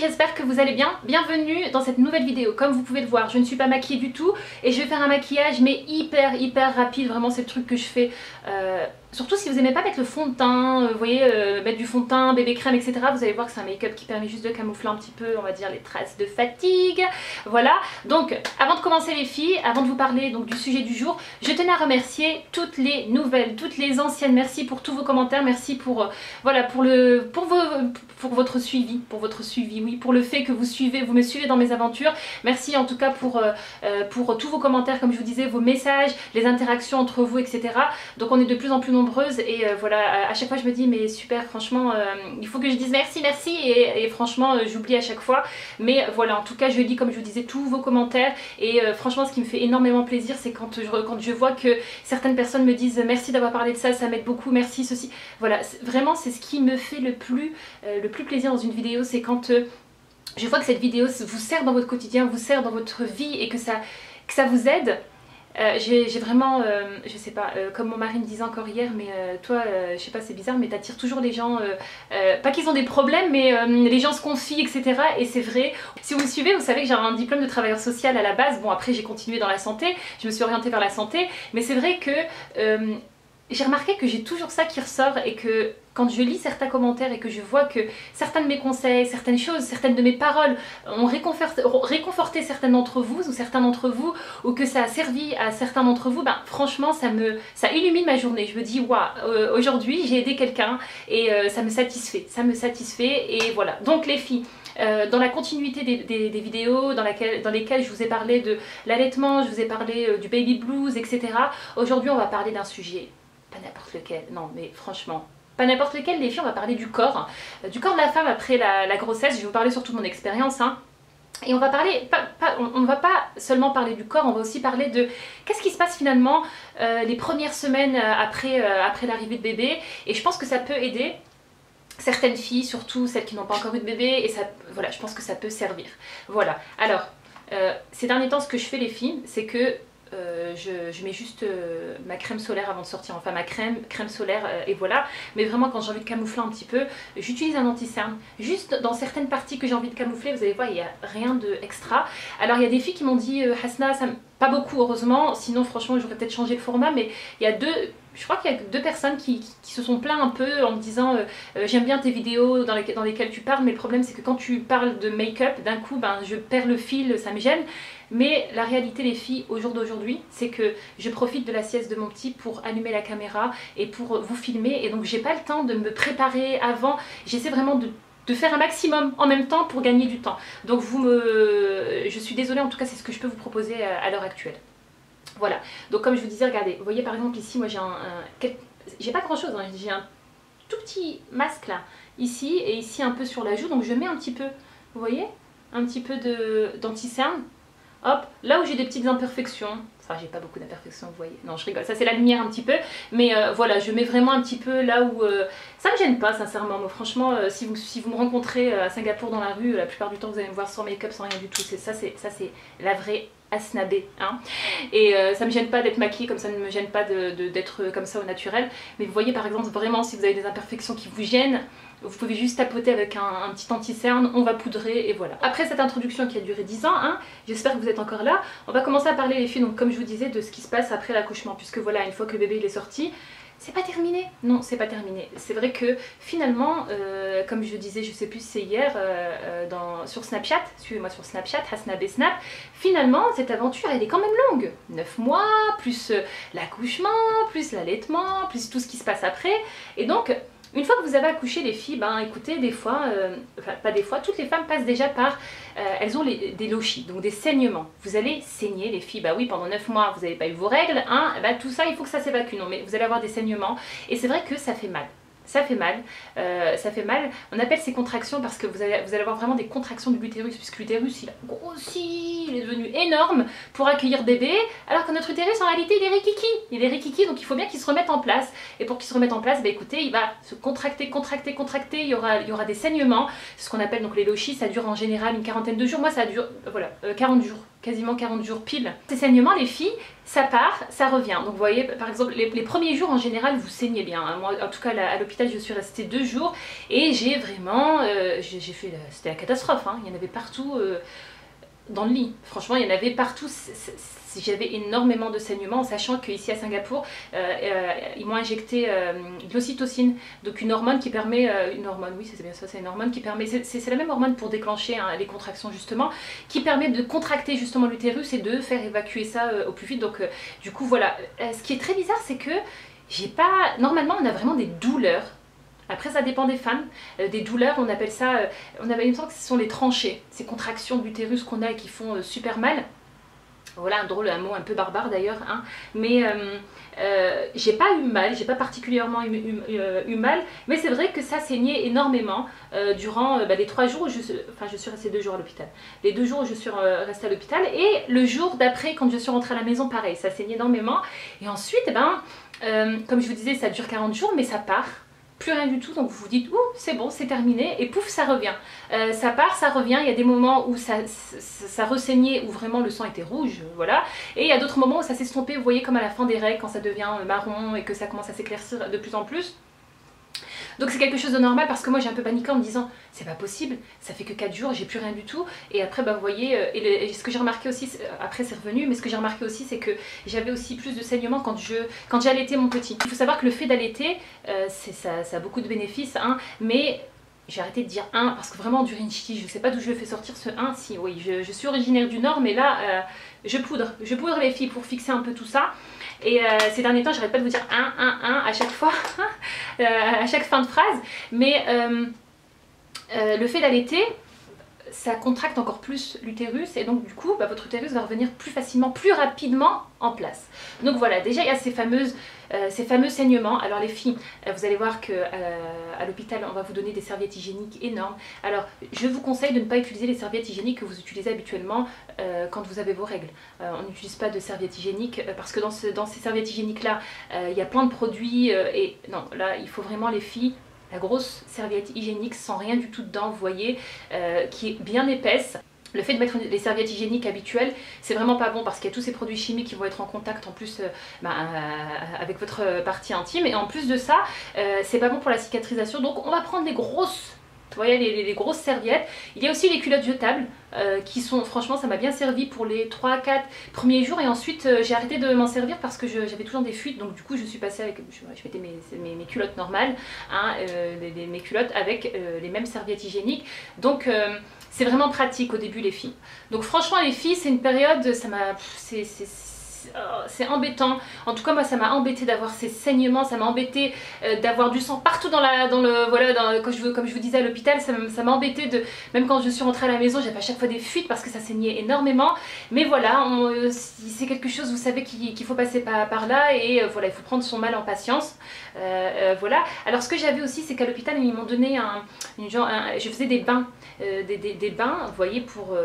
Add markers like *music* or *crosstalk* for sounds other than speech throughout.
j'espère que vous allez bien. Bienvenue dans cette nouvelle vidéo. Comme vous pouvez le voir, je ne suis pas maquillée du tout et je vais faire un maquillage mais hyper hyper rapide. Vraiment c'est le truc que je fais euh, Surtout si vous aimez pas mettre le fond de teint, euh, vous voyez, euh, mettre du fond de teint, bébé crème, etc. Vous allez voir que c'est un make-up qui permet juste de camoufler un petit peu, on va dire, les traces de fatigue. Voilà, donc avant de commencer les filles, avant de vous parler donc du sujet du jour, je tenais à remercier toutes les nouvelles, toutes les anciennes. Merci pour tous vos commentaires, merci pour, euh, voilà, pour, le, pour, vos, pour votre suivi, pour votre suivi, oui, pour le fait que vous suivez, vous me suivez dans mes aventures. Merci en tout cas pour, pour tous vos commentaires, comme je vous disais, vos messages, les interactions entre vous, etc. Donc on est de plus en plus nombreux et euh, voilà à chaque fois je me dis mais super franchement euh, il faut que je dise merci merci et, franchement euh, j'oublie à chaque fois. Mais voilà en tout cas je lis comme je vous disais tous vos commentaires et franchement ce qui me fait énormément plaisir c'est quand je, quand je vois que certaines personnes me disent merci d'avoir parlé de ça ça m'aide beaucoup merci ceci. Voilà vraiment c'est ce qui me fait le plus, le plus plaisir dans une vidéo c'est quand je vois que cette vidéo vous sert dans votre quotidien, vous sert dans votre vie et que ça, que ça vous aide, euh, j'ai vraiment, euh, je sais pas, euh, comme mon mari me disait encore hier, mais toi, je sais pas, c'est bizarre, mais t'attires toujours les gens, pas qu'ils ont des problèmes, mais les gens se confient, etc. Et c'est vrai. Si vous me suivez, vous savez que j'ai un diplôme de travailleur social à la base. Bon, après, j'ai continué dans la santé, je me suis orientée vers la santé, mais c'est vrai que j'ai remarqué que j'ai toujours ça qui ressort et que quand je lis certains commentaires et que je vois que certains de mes conseils, certaines choses, certaines de mes paroles ont réconforté, certains d'entre vous ou certains d'entre vous ou que ça a servi à certains d'entre vous, ben franchement ça me ça illumine ma journée. Je me dis waouh, euh, aujourd'hui j'ai aidé quelqu'un et euh, ça me satisfait, ça me satisfait et voilà. Donc les filles, euh, dans la continuité des, vidéos dans, lesquelles je vous ai parlé de l'allaitement, je vous ai parlé du baby blues, etc. Aujourd'hui on va parler d'un sujet, pas n'importe lequel, non mais franchement, pas n'importe lequel, les filles, on va parler du corps, euh, du corps de la femme après la, grossesse, je vais vous parler surtout de mon expérience. Hein. Et on va parler, on ne va pas seulement parler du corps, on va aussi parler de qu'est-ce qui se passe finalement euh, les premières semaines euh, après, après l'arrivée de bébé. Et je pense que ça peut aider certaines filles, surtout celles qui n'ont pas encore eu de bébé, et ça, voilà, je pense que ça peut servir. Voilà, alors, ces derniers temps, ce que je fais les filles, c'est que euh, je, mets juste euh, ma crème solaire avant de sortir, enfin ma crème, crème solaire euh, et voilà. Mais vraiment quand j'ai envie de camoufler un petit peu, j'utilise un anti-cerne. Juste dans certaines parties que j'ai envie de camoufler, vous allez voir, il n'y a rien d'extra. Alors il y a des filles qui m'ont dit, Hasna, ça pas beaucoup heureusement, sinon franchement j'aurais peut-être changé le format, mais il y a deux, je crois qu'il y a deux personnes qui, se sont plaints un peu en me disant j'aime bien tes vidéos dans, lesquelles tu parles, mais le problème c'est que quand tu parles de make-up, d'un coup ben, je perds le fil, ça me gêne. Mais la réalité les filles au jour d'aujourd'hui, c'est que je profite de la sieste de mon petit pour allumer la caméra et pour vous filmer. Et donc j'ai pas le temps de me préparer avant. J'essaie vraiment de faire un maximum en même temps pour gagner du temps. Donc vous me... je suis désolée, en tout cas c'est ce que je peux vous proposer à, l'heure actuelle. Voilà, donc comme je vous disais, regardez, vous voyez par exemple ici, moi j'ai un... J'ai pas grand chose, hein. j'ai un tout petit masque là, ici et ici un peu sur la joue, donc je mets un petit peu, vous voyez, un petit peu d'anti-cerne. Hop, là où j'ai des petites imperfections, enfin j'ai pas beaucoup d'imperfections vous voyez, non je rigole, ça c'est la lumière un petit peu, mais euh, voilà je mets vraiment un petit peu là où, euh, ça me gêne pas sincèrement, moi franchement euh, si, vous, si vous me rencontrez à Singapour dans la rue, la plupart du temps vous allez me voir sans make-up, sans rien du tout, ça c'est la vraie Hein. Et ça me gêne pas d'être maquillée comme ça ne me gêne pas d'être comme ça au naturel. Mais vous voyez par exemple vraiment si vous avez des imperfections qui vous gênent, vous pouvez juste tapoter avec un, petit anti-cerne, on va poudrer et voilà. Après cette introduction qui a duré 10 ans, hein, j'espère que vous êtes encore là, on va commencer à parler les filles, donc comme je vous disais, de ce qui se passe après l'accouchement, puisque voilà, une fois que le bébé il est sorti, c'est pas terminé. Non, c'est pas terminé. C'est vrai que finalement, euh, comme je disais, je sais plus c'est hier, euh, euh, sur Snapchat, suivez-moi sur Snapchat, Hasnab et Snap, finalement, cette aventure, elle est quand même longue. 9 mois, plus l'accouchement, plus l'allaitement, plus tout ce qui se passe après. Et donc, une fois que vous avez accouché les filles, ben écoutez, des fois, euh, enfin pas des fois, toutes les femmes passent déjà par, euh, elles ont des lochis, donc des saignements. Vous allez saigner les filles, bah oui, pendant 9 mois vous n'avez pas eu vos règles, hein, bah, tout ça il faut que ça s'évacue, non mais vous allez avoir des saignements. Et c'est vrai que ça fait mal ça fait mal, euh, ça fait mal. On appelle ces contractions parce que vous allez, avoir vraiment des contractions de l'utérus, puisque l'utérus il a grossi, il est devenu énorme pour accueillir bébé, alors que notre utérus en réalité il est rikiki, il est rikiki donc il faut bien qu'il se remette en place. Et pour qu'il se remette en place, bah écoutez, il va se contracter, contracter, contracter, il y aura, des saignements, ce qu'on appelle donc les lochis, ça dure en général une quarantaine de jours, moi ça dure, voilà, 40 euh, jours quasiment 40 jours pile. Ces saignements, les filles, ça part, ça revient. Donc vous voyez, par exemple, les, premiers jours en général, vous saignez bien. Hein. Moi, en tout cas, à l'hôpital, je suis restée deux jours et j'ai vraiment, euh, j'ai fait, c'était la catastrophe. Hein. Il y en avait partout. Euh, dans le lit. Franchement, il y en avait partout. J'avais énormément de saignements, en sachant qu'ici à Singapour, euh, euh, ils m'ont injecté euh, de l'ocytocine, donc une hormone qui permet, une hormone, oui c'est bien ça, c'est une hormone qui permet, c'est la même hormone pour déclencher hein, les contractions justement, qui permet de contracter justement l'utérus et de faire évacuer ça au plus vite. Donc du coup voilà, ce qui est très bizarre c'est que j'ai pas, normalement on a vraiment des douleurs après, ça dépend des femmes. Des douleurs, on appelle ça, on avait une que ce sont les tranchées, ces contractions d'utérus qu'on a et qui font super mal. Voilà un drôle, un mot un peu barbare d'ailleurs, hein. mais j'ai pas eu mal, j'ai pas particulièrement eu, mal, mais c'est vrai que ça saignait énormément durant bah, les trois jours où je, enfin je suis restée deux jours à l'hôpital, les deux jours où je suis restée à l'hôpital et le jour d'après quand je suis rentrée à la maison pareil, ça saignait énormément. Et ensuite ben, comme je vous disais ça dure 40 jours mais ça part plus rien du tout, donc vous vous dites, ouh, c'est bon, c'est terminé, et pouf, ça revient. Euh, ça part, ça revient, il y a des moments où ça, ça, ressaignait, où vraiment le sang était rouge, voilà, et il y a d'autres moments où ça s'est estompé, vous voyez comme à la fin des règles, quand ça devient marron et que ça commence à s'éclaircir de plus en plus. Donc c'est quelque chose de normal parce que moi j'ai un peu paniqué en me disant c'est pas possible, ça fait que 4 jours, j'ai plus rien du tout. Et après bah vous voyez, euh, et, ce que j'ai remarqué aussi, euh, après c'est revenu, mais ce que j'ai remarqué aussi c'est que j'avais aussi plus de saignements quand je quand j'ai allaité mon petit. Il faut savoir que le fait d'allaiter, euh, ça, a beaucoup de bénéfices, hein, mais j'ai arrêté de dire 1 parce que vraiment du rinchi, je sais pas d'où je fais sortir ce 1, si oui, je, suis originaire du nord mais là je poudre, je poudre les filles pour fixer un peu tout ça et euh, ces derniers temps, j'arrête pas de vous dire 1, 1, 1 à chaque fois, *laughs* euh, à chaque fin de phrase. Mais euh, le fait d'allaiter, ça contracte encore plus l'utérus et donc du coup bah, votre utérus va revenir plus facilement, plus rapidement en place. Donc voilà, déjà il y a ces fameuses euh, ces fameux saignements. Alors les filles, euh, vous allez voir que euh, à l'hôpital on va vous donner des serviettes hygiéniques énormes. Alors je vous conseille de ne pas utiliser les serviettes hygiéniques que vous utilisez habituellement quand vous avez vos règles. on n'utilise pas de serviettes hygiéniques parce que dans, dans ces serviettes hygiéniques là, il y a plein de produits et non, là il faut vraiment les filles la grosse serviette hygiénique sans rien du tout dedans, vous voyez, euh, qui est bien épaisse. Le fait de mettre les serviettes hygiéniques habituelles, c'est vraiment pas bon parce qu'il y a tous ces produits chimiques qui vont être en contact en plus euh, bah, euh, avec votre partie intime. Et en plus de ça, c'est pas bon pour la cicatrisation. Donc on va prendre les grosses vous voyez les, grosses serviettes. Il y a aussi les culottes jetables euh, qui sont, franchement, ça m'a bien servi pour les 3-4 premiers jours. Et ensuite, euh, j'ai arrêté de m'en servir parce que j'avais toujours des fuites. Donc du coup, je suis passée avec, je, mettais mes, culottes normales, hein, euh, mes culottes avec les mêmes serviettes hygiéniques. Donc c'est vraiment pratique au début les filles. Donc franchement les filles, c'est une période, ça m'a, c'est embêtant. En tout cas, moi, ça m'a embêté d'avoir ces saignements, ça m'a embêté euh, d'avoir du sang partout dans la, dans le, voilà, comme je vous disais à l'hôpital, ça m'a embêté de, même quand je suis rentrée à la maison, j'avais à chaque fois des fuites parce que ça saignait énormément. Mais voilà, euh, c'est quelque chose, vous savez qu'il faut passer par, là et euh, voilà, il faut prendre son mal en patience. voilà. Alors, ce que j'avais aussi, c'est qu'à l'hôpital, ils m'ont donné un, une je faisais des bains, des, bains, vous voyez, pour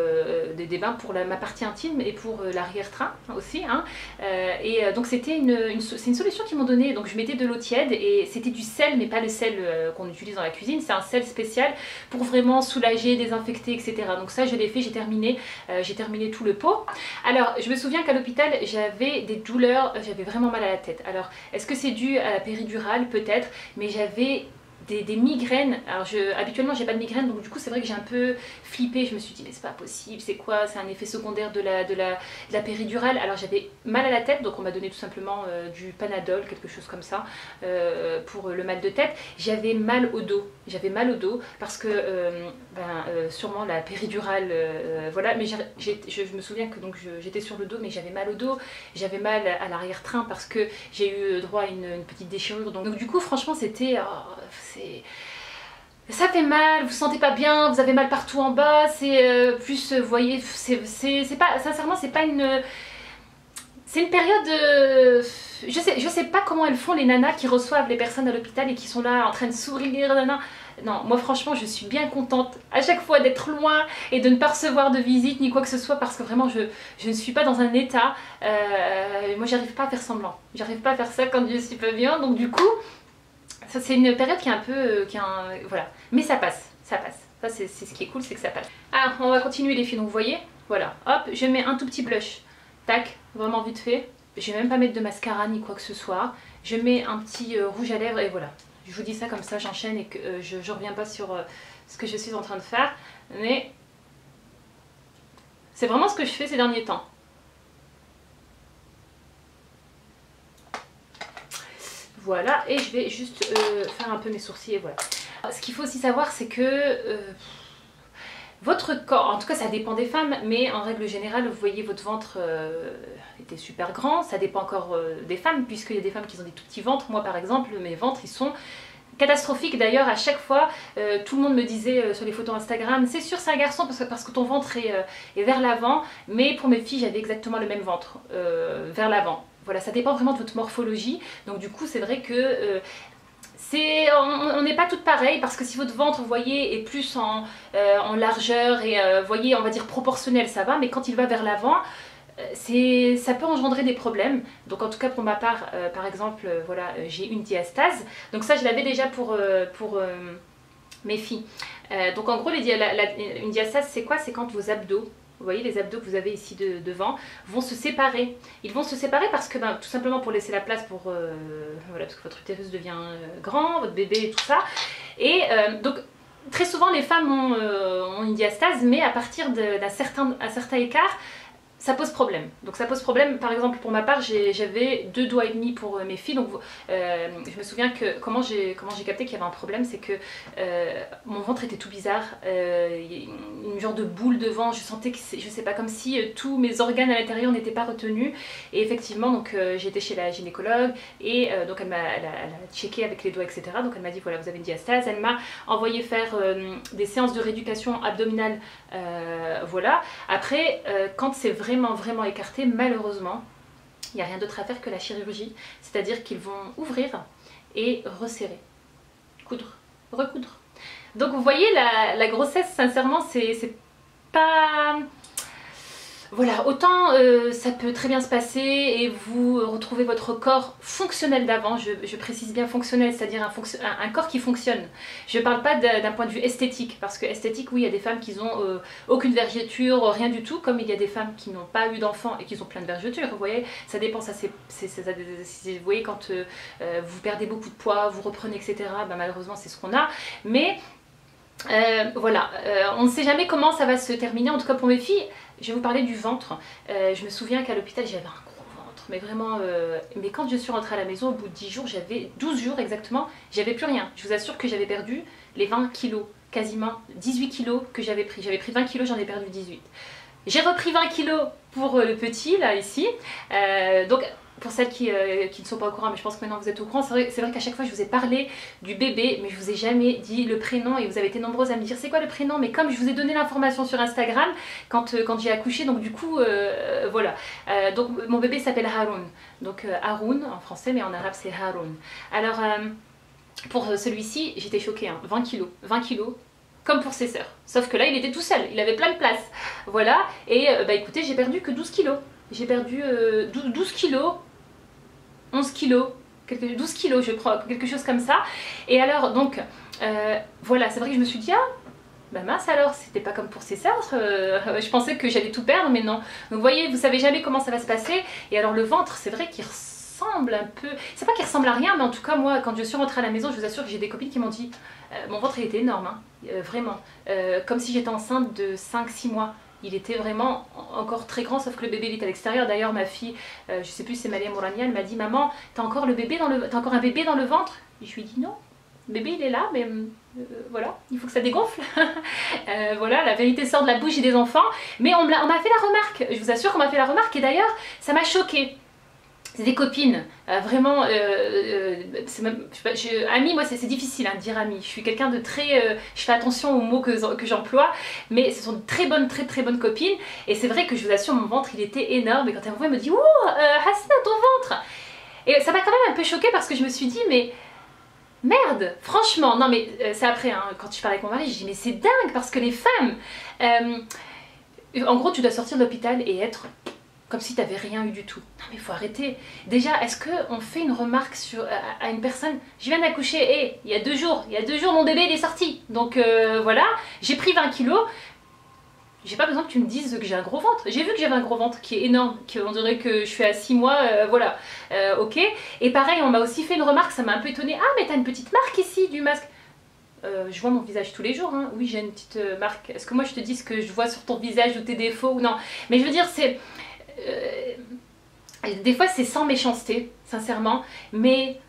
des, bains pour ma partie intime et pour l'arrière-train aussi. Hein. Euh, et euh, donc c'était une, solution qu'ils m'ont donnée. Donc je mettais de l'eau tiède et c'était du sel, mais pas le sel euh, qu'on utilise dans la cuisine. C'est un sel spécial pour vraiment soulager, désinfecter, etc. Donc ça je l'ai fait, j'ai terminé, j'ai terminé tout le pot. Alors je me souviens qu'à l'hôpital j'avais des douleurs, j'avais vraiment mal à la tête. Alors est-ce que c'est dû à la péridurale? Peut-être, mais j'avais des, migraines. Alors je, habituellement j'ai pas de migraine donc du coup c'est vrai que j'ai un peu flippé. Je me suis dit mais c'est pas possible, c'est quoi? C'est un effet secondaire de la, de la, la péridurale. Alors j'avais mal à la tête donc on m'a donné tout simplement euh, du Panadol, quelque chose comme ça euh, pour le mal de tête. J'avais mal au dos. J'avais mal au dos parce que euh, ben, sûrement la péridurale, voilà. Mais je, me souviens que donc j'étais sur le dos mais j'avais mal au dos. J'avais mal à l'arrière-train parce que j'ai eu droit à une, petite déchirure. Donc, du coup franchement c'était... Oh, ça fait mal, vous, vous sentez pas bien, vous avez mal partout en bas, c'est euh, plus, euh, vous voyez, c'est pas, sincèrement, c'est pas une... C'est une période... Euh, je, sais, je sais pas comment elles font les nanas qui reçoivent les personnes à l'hôpital et qui sont là en train de sourire, nana. Non, moi franchement, je suis bien contente à chaque fois d'être loin et de ne pas recevoir de visite ni quoi que ce soit parce que vraiment, je, je ne suis pas dans un état... moi, j'arrive pas à faire semblant. J'arrive pas à faire ça quand je suis pas bien, donc du coup c'est une période qui est un peu... Euh, qui voilà. Mais ça passe, ça passe. Ça, c'est ce qui est cool, c'est que ça passe. Ah, on va continuer les filles. Donc, vous voyez, Voilà, hop, je mets un tout petit blush. Tac, vraiment vite fait. Je vais même pas mettre de mascara ni quoi que ce soit. Je mets un petit euh, rouge à lèvres et voilà. Je vous dis ça comme ça, j'enchaîne et que euh, je ne reviens pas sur ce que je suis en train de faire. Mais c'est vraiment ce que je fais ces derniers temps. Voilà, et je vais juste faire un peu mes sourcils voilà. Ce qu'il faut aussi savoir, c'est que votre corps, en tout cas ça dépend des femmes, mais en règle générale, vous voyez votre ventre euh, était super grand, ça dépend encore euh, des femmes, puisqu'il y a des femmes qui ont des tout petits ventres. Moi par exemple, mes ventres ils sont catastrophiques. D'ailleurs, à chaque fois, euh, tout le monde me disait sur les photos Instagram, c'est sûr c'est un garçon parce que, ton ventre est vers l'avant, mais pour mes filles j'avais exactement le même ventre, vers l'avant. Voilà, ça dépend vraiment de votre morphologie. Donc du coup, c'est vrai que on n'est pas toutes pareilles parce que si votre ventre, vous voyez, est plus en, euh, largeur et, euh, voyez, on va dire proportionnel, ça va, mais quand il va vers l'avant, euh, ça peut engendrer des problèmes. Donc en tout cas pour ma part, par exemple, voilà, j'ai une diastase. Donc ça, je l'avais déjà pour, pour mes filles. donc en gros, une diastase, c'est quoi? C'est quand vos abdos vous voyez les abdos que vous avez ici devant, vont se séparer. Ils vont se séparer parce que, ben, tout simplement pour laisser la place pour, euh, voilà, parce que votre utérus devient euh, grand, votre bébé et tout ça. Et euh, donc, très souvent les femmes ont, ont une diastase, mais à partir d'un certain, certain écart, ça pose problème. Donc ça pose problème, par exemple pour ma part, j'avais deux doigts et demi pour euh, mes filles, donc euh, je me souviens que comment j'ai capté qu'il y avait un problème, c'est que euh, mon ventre était tout bizarre, une genre de boule devant, je sentais que je sais pas, comme si tous mes organes à l'intérieur n'étaient pas retenus, et effectivement donc été chez la gynécologue, et donc elle m'a checké avec les doigts etc, donc elle m'a dit voilà vous avez une diastase, elle m'a envoyé faire des séances de rééducation abdominale, voilà, après quand c'est vraiment vraiment écarté, malheureusement, il n'y a rien d'autre à faire que la chirurgie. C'est-à-dire qu'ils vont ouvrir et resserrer, coudre, recoudre. Donc vous voyez, la, la grossesse, sincèrement, c'est pas voilà, autant euh, ça peut très bien se passer et vous retrouvez votre corps fonctionnel d'avant, je, précise bien fonctionnel, c'est-à-dire un, corps qui fonctionne. Je ne parle pas d'un point de vue esthétique, parce que esthétique, oui, il y a des femmes qui n'ont euh, aucune vergeture, rien du tout, comme il y a des femmes qui n'ont pas eu d'enfants et qui ont plein de vergetures, vous voyez, ça dépend, ça vous voyez, quand euh, vous perdez beaucoup de poids, vous reprenez, etc., ben, malheureusement c'est ce qu'on a, mais voilà, on ne sait jamais comment ça va se terminer, en tout cas pour mes filles, je vais vous parler du ventre. Euh, je me souviens qu'à l'hôpital j'avais un gros ventre, mais vraiment... Euh, mais quand je suis rentrée à la maison, au bout de 10 jours, j'avais 12 jours exactement, j'avais plus rien. Je vous assure que j'avais perdu les 20 kilos, quasiment 18 kilos que j'avais pris. J'avais pris 20 kilos, j'en ai perdu 18. J'ai repris 20 kilos pour euh, le petit, là, ici. donc pour celles euh, qui, ne sont pas au courant, mais je pense que maintenant vous êtes au courant, c'est vrai, qu'à chaque fois je vous ai parlé du bébé, mais je vous ai jamais dit le prénom et vous avez été nombreuses à me dire c'est quoi le prénom, mais comme je vous ai donné l'information sur Instagram quand, euh, quand j'ai accouché, donc du coup euh, voilà. donc mon bébé s'appelle Haroun, donc Haroun en français, mais en arabe c'est Haroun. Alors pour celui-ci, j'étais choquée, 20 hein. kilos, 20 kilos, comme pour ses sœurs. Sauf que là, il était tout seul, il avait plein de place. Voilà, et bah écoutez, j'ai perdu que 12 kilos. J'ai perdu 12, 12 kilos 11 kilos, 12 kilos je crois, quelque chose comme ça. Et alors donc, euh, voilà, c'est vrai que je me suis dit, ah, bah mince alors, c'était pas comme pour sœurs, euh, *laughs* je pensais que j'allais tout perdre, mais non. Donc vous voyez, vous savez jamais comment ça va se passer. Et alors le ventre, c'est vrai qu'il ressemble un peu, c'est pas qu'il ressemble à rien, mais en tout cas moi, quand je suis rentrée à la maison, je vous assure que j'ai des copines qui m'ont dit, euh, mon ventre il était énorme, hein, vraiment, comme si j'étais enceinte de 5-6 mois il était vraiment encore très grand, sauf que le bébé il est à l'extérieur. D'ailleurs, ma fille, euh, je sais plus, c'est Malia Mourania, elle m'a dit Maman, t'as encore, le bébé dans le... as encore un bébé dans le ventre? Et je lui ai dit Non, le bébé il est là, mais euh, voilà, il faut que ça dégonfle. *laughs* Euh, voilà, la vérité sort de la bouche des enfants. Mais on m'a fait la remarque, je vous assure qu'on m'a fait la remarque, et d'ailleurs, ça m'a choqué c'est des copines, euh, vraiment, euh, euh moi c'est difficile hein, de dire ami, je suis quelqu'un de très, euh, je fais attention aux mots que, j'emploie, mais ce sont de très bonnes, très très bonnes copines, et c'est vrai que je vous assure, mon ventre il était énorme, et quand elle me voit, elle me dit, ouh, Hassina, ton ventre. Et ça m'a quand même un peu choqué parce que je me suis dit, mais merde, franchement, non mais c'est après, hein, quand je parlais avec mon mari, je dis, mais c'est dingue, parce que les femmes, en gros, tu dois sortir de l'hôpital et être comme si tu n'avais rien eu du tout. Non mais faut arrêter. Déjà, est-ce qu'on fait une remarque sur, à, une personne Je viens d'accoucher, et il y a deux jours, il y a deux jours mon bébé est sorti. Donc euh, voilà, j'ai pris 20 kilos. j'ai pas besoin que tu me dises que j'ai un gros ventre. J'ai vu que j'avais un gros ventre qui est énorme, qu'on dirait que je suis à 6 mois, euh, voilà, euh, ok. Et pareil, on m'a aussi fait une remarque, ça m'a un peu étonné. Ah, mais t'as une petite marque ici du masque. Je vois mon visage tous les jours, hein. oui j'ai une petite marque. Est-ce que moi je te dis ce que je vois sur ton visage ou tes défauts ou non? Mais je veux dire, c'est... des fois c'est sans méchanceté, sincèrement, mais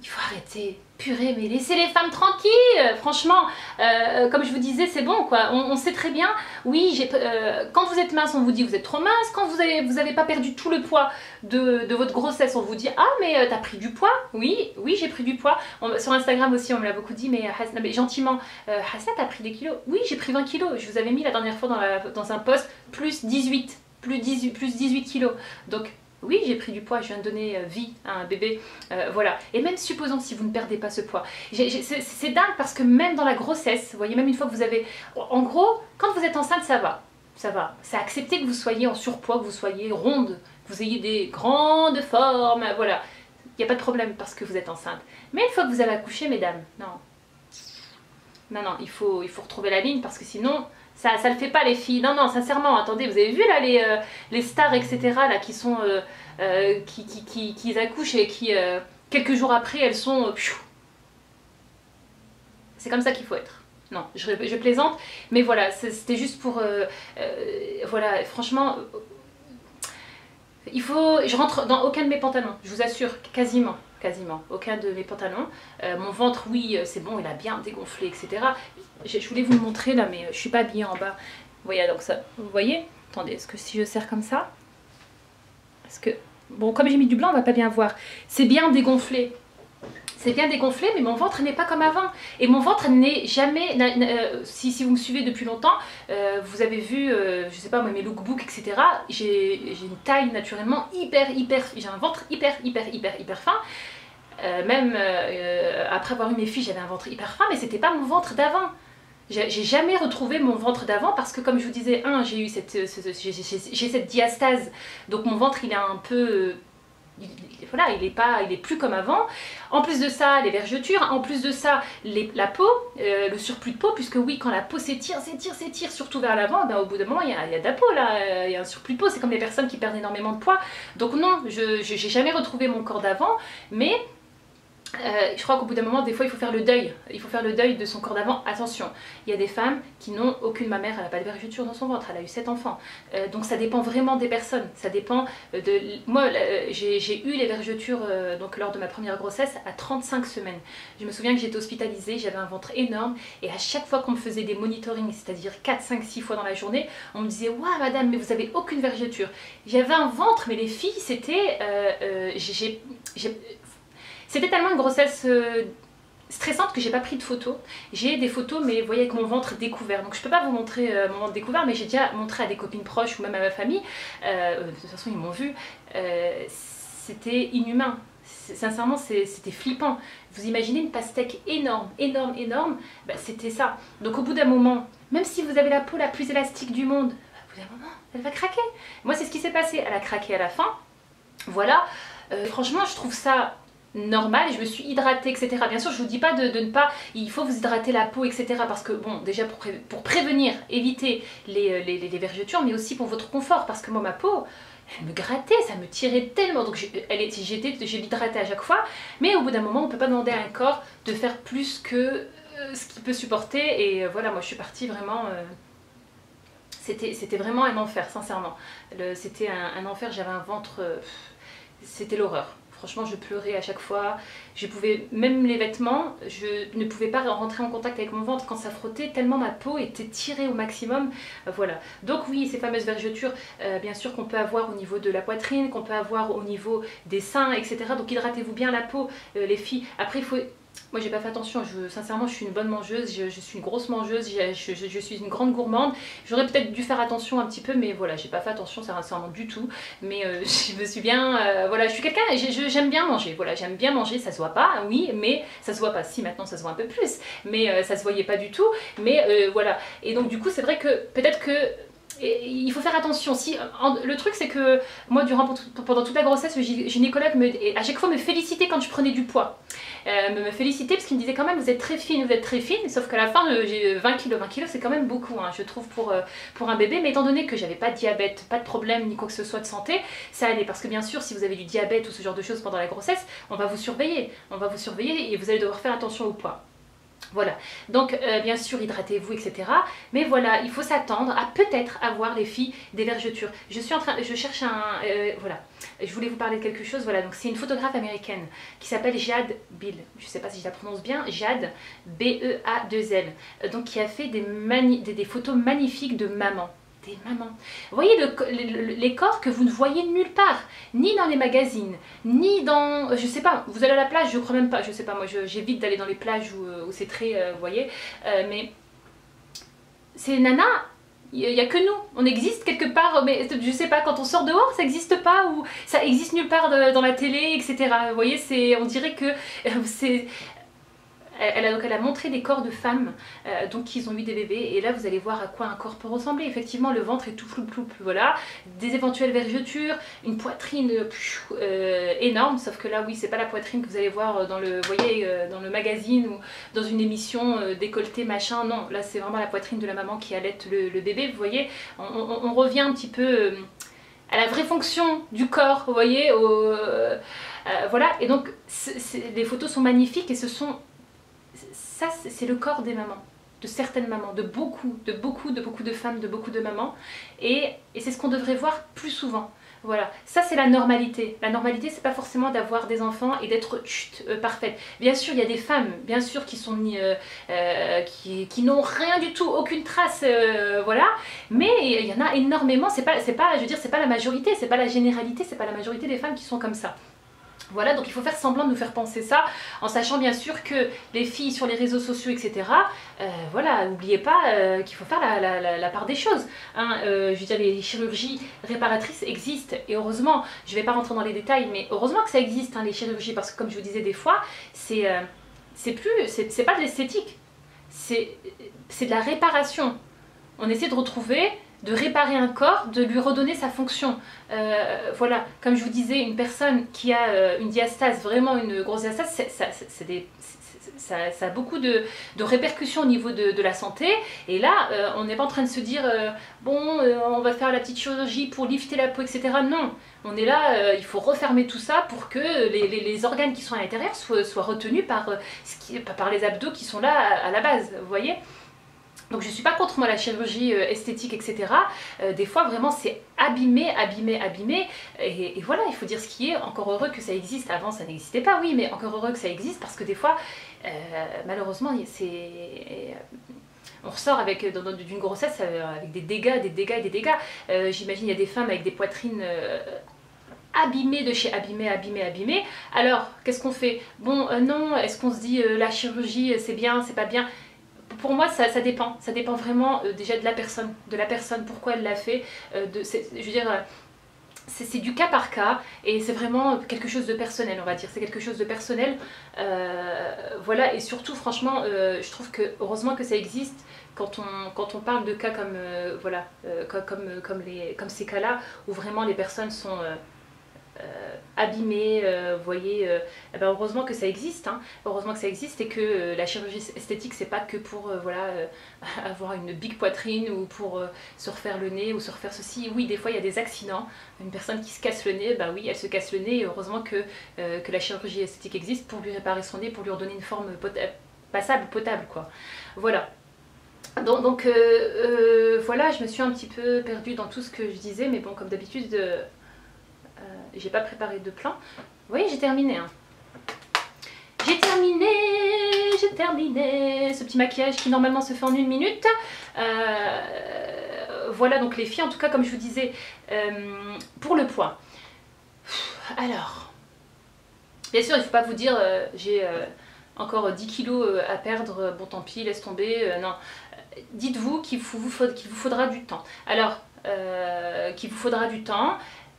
il faut arrêter. Purée, mais laissez les femmes tranquilles Franchement, euh, comme je vous disais, c'est bon quoi. On, sait très bien, oui, euh, quand vous êtes mince, on vous dit vous êtes trop mince. Quand vous n'avez vous avez pas perdu tout le poids de, votre grossesse, on vous dit ah mais euh, t'as pris du poids? Oui, oui, j'ai pris du poids. sur Instagram aussi, on me l'a beaucoup dit, mais, mais gentiment, Hassan, t'as pris des kilos? Oui, j'ai pris 20 kilos. Je vous avais mis la dernière fois dans, dans un post plus 18, plus 18, plus 18 kilos. Donc oui, j'ai pris du poids, je viens de donner euh, vie à un bébé, euh, voilà. Et même supposons si vous ne perdez pas ce poids, c'est dingue parce que même dans la grossesse, vous voyez, même une fois que vous avez... En gros, quand vous êtes enceinte, ça va, ça va. C'est accepté que vous soyez en surpoids, que vous soyez ronde, que vous ayez des grandes formes, voilà. Il n'y a pas de problème parce que vous êtes enceinte. Mais une fois que vous avez accouché, mesdames, non. Non, non, il faut, il faut retrouver la ligne parce que sinon, ça, ça le fait pas les filles. Non, non, sincèrement, attendez, vous avez vu là les, euh, les stars, etc. là qui sont... Euh, euh, qui, qui, qui, accouchent et qui, quelques jours après, elles sont... c'est comme ça qu'il faut être. Non, je, je, plaisante, mais voilà, c'était juste pour... voilà, franchement... Il faut... Je rentre dans aucun de mes pantalons, je vous assure, quasiment quasiment, aucun de mes pantalons. mon ventre, oui, c'est bon, il a bien dégonflé, etc. Je voulais vous le montrer là, mais je suis pas habillée en bas. Vous voyez, donc ça, vous voyez? Attendez, est-ce que si je serre comme ça? Parce que, bon, comme j'ai mis du blanc, on va pas bien voir. C'est bien dégonflé. C'est bien dégonflé, mais mon ventre n'est pas comme avant. Et mon ventre n'est jamais... Euh, si, si, vous me suivez depuis longtemps, euh, vous avez vu, euh, je sais pas moi, mes lookbooks, etc. J'ai une taille naturellement hyper, hyper... J'ai un ventre hyper, hyper, hyper, hyper fin. Même après avoir eu mes filles, j'avais un ventre hyper fin, mais c'était pas mon ventre d'avant. J'ai jamais retrouvé mon ventre d'avant parce que comme je vous disais, un, j'ai eu cette diastase, donc mon ventre il est un peu, voilà, il est pas, il est plus comme avant. En plus de ça, les vergetures, en plus de ça, la peau, euh, le surplus de peau, puisque oui, quand la peau s'étire, s'étire, s'étire, surtout vers l'avant, ben, au bout d'un moment, il y, a, il y a de la peau là, il y a un surplus de peau, c'est comme les personnes qui perdent énormément de poids. Donc non, je n'ai jamais retrouvé mon corps d'avant, mais euh, je crois qu'au bout d'un moment, des fois, il faut faire le deuil. Il faut faire le deuil de son corps d'avant. Attention, il y a des femmes qui n'ont aucune... Ma mère, elle n'a pas de vergeture dans son ventre, elle a eu 7 enfants. Euh, donc ça dépend vraiment des personnes. Ça dépend de... Moi, j'ai eu les vergetures euh, donc, lors de ma première grossesse à 35 semaines. Je me souviens que j'étais hospitalisée, j'avais un ventre énorme. Et à chaque fois qu'on me faisait des monitorings, c'est-à-dire 4, 5, 6 fois dans la journée, on me disait « Waouh, madame, mais vous avez aucune vergeture. » J'avais un ventre, mais les filles, c'était... j'ai c'était tellement une grossesse euh, stressante que j'ai pas pris de photos. J'ai des photos mais vous voyez avec mon ventre découvert. Donc je peux pas vous montrer euh, mon ventre découvert mais j'ai déjà montré à des copines proches ou même à ma famille. Euh, de toute façon ils m'ont vu. c'était inhumain. Sincèrement c'était flippant. Vous imaginez une pastèque énorme, énorme, énorme? Bah, c'était ça. Donc au bout d'un moment, même si vous avez la peau la plus élastique du monde, au bout d'un moment elle va craquer. Moi c'est ce qui s'est passé. Elle a craqué à la fin. Voilà. franchement je trouve ça normal, je me suis hydratée, etc. Bien sûr, je vous dis pas de, ne pas, il faut vous hydrater la peau, etc. Parce que, bon, déjà pour, prévenir, éviter les, les, les, vergetures, mais aussi pour votre confort. Parce que moi, ma peau, elle me grattait, ça me tirait tellement. Donc j'ai l'hydratais à chaque fois. Mais au bout d'un moment, on peut pas demander à un corps de faire plus que euh, ce qu'il peut supporter. Et euh, voilà, moi je suis partie vraiment... Euh, c'était vraiment un enfer, sincèrement. C'était un, enfer, j'avais un ventre... c'était l'horreur. Franchement, je pleurais à chaque fois. Je pouvais, même les vêtements, je ne pouvais pas rentrer en contact avec mon ventre quand ça frottait, tellement ma peau était tirée au maximum. Euh, voilà. Donc oui, ces fameuses vergetures, euh, bien sûr qu'on peut avoir au niveau de la poitrine, qu'on peut avoir au niveau des seins, etc. Donc hydratez-vous bien la peau, euh, les filles. Après, il faut moi j'ai pas fait attention, je, sincèrement je suis une bonne mangeuse, je, suis une grosse mangeuse, je, suis une grande gourmande. J'aurais peut-être dû faire attention un petit peu mais voilà j'ai pas fait attention sincèrement du tout. Mais euh, *laughs* je me suis bien, euh, voilà je suis quelqu'un, j'aime bien manger, voilà j'aime bien manger, ça se voit pas, oui mais ça se voit pas, si maintenant ça se voit un peu plus, mais euh, ça se voyait pas du tout. Mais voilà. Et donc du coup c'est vrai que peut-être que il faut faire attention. Si, le truc c'est que moi durant pendant toute la grossesse, le gynécologue me, à chaque fois me félicitait quand je prenais du poids. Euh, me, félicitait parce qu'il me disait quand même vous êtes très fine, vous êtes très fine. Sauf qu'à la fin j'ai 20 kg, 20 kg c'est quand même beaucoup hein, je trouve pour, euh, pour un bébé. Mais étant donné que j'avais pas de diabète, pas de problème ni quoi que ce soit de santé, ça allait. Parce que bien sûr si vous avez du diabète ou ce genre de choses pendant la grossesse, on va vous surveiller. On va vous surveiller et vous allez devoir faire attention au poids. Voilà, donc euh, bien sûr hydratez-vous, etc. Mais voilà, il faut s'attendre à peut-être avoir les filles des vergetures. Je suis en train, je cherche un, euh, voilà, je voulais vous parler de quelque chose. Voilà, donc c'est une photographe américaine qui s'appelle Jade Bill. Je ne sais pas si je la prononce bien, Jade B-E-A-2-L. Euh, donc qui a fait des, des photos magnifiques de maman des mamans. Vous voyez les corps que vous ne voyez nulle part, ni dans les magazines, ni dans, je sais pas, vous allez à la plage, je crois même pas, je sais pas, moi j'évite d'aller dans les plages où, euh, c'est très, euh, voyez, euh, mais c'est nana, il n'y a que nous, on existe quelque part, mais je sais pas, quand on sort dehors, ça n'existe pas, ou ça existe nulle part dans la télé, etc. Vous voyez, c'est, on dirait que c'est elle a, donc elle a montré des corps de femmes euh, donc qui ont eu des bébés. Et là vous allez voir à quoi un corps peut ressembler. Effectivement le ventre est tout flou flou voilà, des éventuelles vergetures, une poitrine euh, énorme. Sauf que là oui c'est pas la poitrine que vous allez voir dans le, euh, magazine ou dans une émission décolleté machin, non là c'est vraiment la poitrine de la maman qui allait le, bébé, vous voyez, on, revient un petit peu à la vraie fonction du corps, vous voyez, voilà, et donc les photos sont magnifiques et ce sont ça, c'est le corps des mamans, de certaines mamans, de beaucoup, de beaucoup, de beaucoup de femmes, de beaucoup de mamans. Et, c'est ce qu'on devrait voir plus souvent. Voilà, ça c'est la normalité. La normalité, c'est pas forcément d'avoir des enfants et d'être euh, parfaite. Bien sûr, il y a des femmes, bien sûr, qui sont euh, euh, qui, qui n'ont rien du tout, aucune trace, voilà. Mais il y en a énormément. C'est pas, c'est pas, je veux dire, c'est pas la majorité, c'est pas la généralité, c'est pas la majorité des femmes qui sont comme ça. Voilà, donc il faut faire semblant de nous faire penser ça, en sachant bien sûr que les filles sur les réseaux sociaux, etc., euh, voilà, n'oubliez pas euh, qu'il faut faire la, part des choses. Hein. Euh, je veux dire, les chirurgies réparatrices existent, et heureusement, je ne vais pas rentrer dans les détails, mais heureusement que ça existe, hein, les chirurgies, parce que comme je vous disais des fois, c'est plus, c'est pas de l'esthétique, c'est de la réparation. On essaie de retrouver de réparer un corps, de lui redonner sa fonction. Euh, voilà, comme je vous disais, une personne qui a euh, une diastase, vraiment une grosse diastase, ça, a beaucoup de, répercussions au niveau de, la santé. Et là, euh, on n'est pas en train de se dire, bon, on va faire la petite chirurgie pour lifter la peau, etc. Non, on est là, il faut refermer tout ça pour que les, organes qui sont à l'intérieur soient, retenus par, par les abdos qui sont là à la base, vous voyez donc je suis pas contre moi la chirurgie euh, esthétique, etc. Euh, des fois vraiment c'est abîmé, abîmé, abîmé. Et, voilà, il faut dire ce qui est. Encore heureux que ça existe. Avant ça n'existait pas, oui, mais encore heureux que ça existe parce que des fois, euh, malheureusement, on ressort avec d'une grossesse avec des dégâts, des dégâts des dégâts. J'imagine il y a des femmes avec des poitrines abîmées de chez abîmées, abîmées, abîmées. Alors, qu'est-ce qu'on fait? Bon, non, est-ce qu'on se dit la chirurgie c'est bien, c'est pas bien? Pour moi, ça, dépend. Ça dépend vraiment euh, déjà de la personne, de la personne, pourquoi elle l'a fait. Euh, je veux dire, euh, c'est du cas par cas et c'est vraiment quelque chose de personnel, on va dire. C'est quelque chose de personnel. voilà, et surtout, franchement, je trouve que heureusement que ça existe quand on, quand on parle de cas comme, voilà, comme, comme, les, comme ces cas-là où vraiment les personnes sont euh, abîmé, euh, vous voyez, euh, eh ben heureusement que ça existe, hein. heureusement que ça existe et que la chirurgie esthétique c'est pas que pour voilà, *laughs* avoir une big poitrine ou pour se refaire le nez ou se refaire ceci. Oui, des fois il y a des accidents, une personne qui se casse le nez, bah oui, elle se casse le nez et heureusement que, que la chirurgie esthétique existe pour lui réparer son nez, pour lui redonner une forme passable, potable quoi. Voilà. Donc, donc voilà, je me suis un petit peu perdue dans tout ce que je disais, mais bon, comme d'habitude, j'ai pas préparé de plan. Vous voyez, j'ai terminé. Hein. J'ai terminé, j'ai terminé ce petit maquillage qui normalement se fait en une minute. Euh, voilà donc les filles, en tout cas comme je vous disais, euh, pour le poids. Alors, bien sûr il ne faut pas vous dire euh, j'ai encore 10 kilos à perdre, bon tant pis, laisse tomber, non. Dites-vous qu'il vous, vous, faudra du temps. Alors, qu'il vous faudra du temps,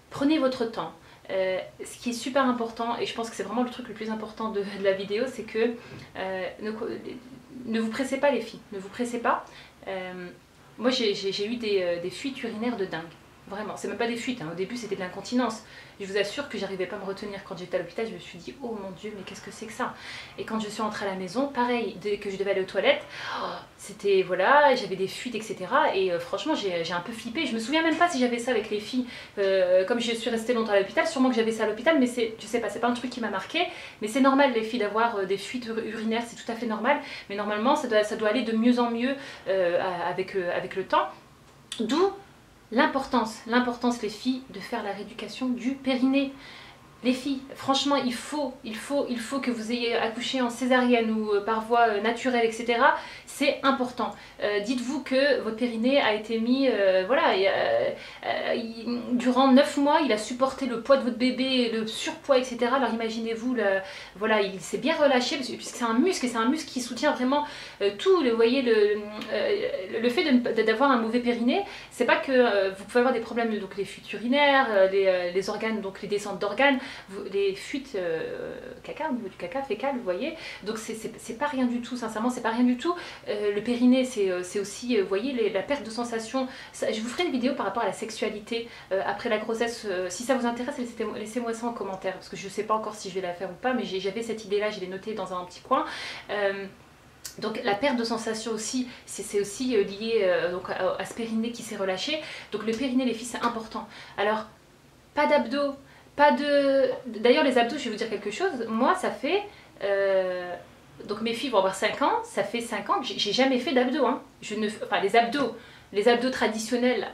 prenez votre temps. Euh, ce qui est super important, et je pense que c'est vraiment le truc le plus important de, la vidéo, c'est que euh, ne, vous pressez pas les filles, ne vous pressez pas. Euh, moi j'ai eu des, des fuites urinaires de dingue. Vraiment, c'est même pas des fuites. Hein. Au début, c'était de l'incontinence. Je vous assure que j'arrivais pas à me retenir quand j'étais à l'hôpital. Je me suis dit, oh mon dieu, mais qu'est-ce que c'est que ça? Et quand je suis rentrée à la maison, pareil, dès que je devais aller aux toilettes, oh, c'était voilà, j'avais des fuites, etc. Et euh, franchement, j'ai un peu flippé. Je me souviens même pas si j'avais ça avec les filles. Euh, comme je suis restée longtemps à l'hôpital, sûrement que j'avais ça à l'hôpital, mais c'est, je sais pas, c'est pas un truc qui m'a marqué. Mais c'est normal, les filles, d'avoir euh, des fuites urinaires, c'est tout à fait normal. Mais normalement, ça doit, aller de mieux en mieux avec, avec le temps. D'où L'importance, l'importance les filles, de faire la rééducation du périnée. Les filles, franchement, il faut, il faut, il faut que vous ayez accouché en césarienne ou euh, par voie euh, naturelle, etc. C'est important. Euh, dites-vous que votre périnée a été mis, voilà, durant 9 mois, il a supporté le poids de votre bébé, le surpoids, etc. Alors imaginez-vous, voilà, il s'est bien relâché, puisque c'est un muscle, et c'est un muscle qui soutient vraiment tout. vous voyez, le, fait d'avoir un mauvais périnée, c'est pas que vous pouvez avoir des problèmes, donc les fuites urinaires, les, les organes, donc les descentes d'organes, les fuites euh, caca, au niveau du caca fécal, vous voyez. Donc c'est pas rien du tout, sincèrement, c'est pas rien du tout. Euh, le périnée, c'est euh, aussi, vous voyez, la perte de sensation. je vous ferai une vidéo par rapport à la sexualité après la grossesse. si ça vous intéresse, laissez-moi ça en commentaire, parce que je sais pas encore si je vais la faire ou pas, mais j'avais cette idée-là, je l'ai notée dans un petit coin. Donc la perte de sensation aussi, c'est aussi lié à, à, ce périnée qui s'est relâché. Donc le périnée, les filles, c'est important. Alors, pas d'abdos, pas de... D'ailleurs, les abdos, je vais vous dire quelque chose. Moi, ça fait... Euh, donc mes filles vont avoir 5 ans, ça fait 5 ans j'ai jamais fait d'abdos. Hein. Je ne... Enfin, les abdos, les abdos traditionnels, là,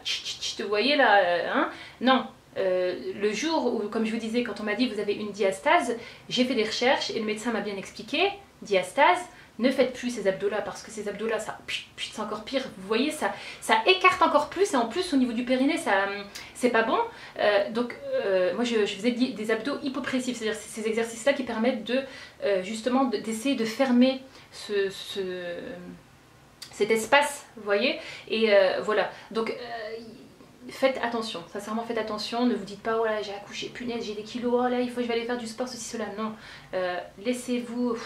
vous voyez là, euh, hein non. Euh, le jour où, comme je vous disais, quand on m'a dit vous avez une diastase, j'ai fait des recherches et le médecin m'a bien expliqué, diastase, ne faites plus ces abdos là parce que ces abdos là ça c'est encore pire. Vous voyez ça ça écarte encore plus et en plus au niveau du périnée ça c'est pas bon. Euh, donc euh, moi je, faisais des abdos hypopressifs c'est à dire ces exercices là qui permettent de euh, justement d'essayer de, fermer ce, cet espace vous voyez. Et voilà. Donc faites attention, sincèrement faites attention, ne vous dites pas oh là j'ai accouché, punaise j'ai des kilos, oh là il faut que je vais aller faire du sport, ceci, cela, non, laissez-vous,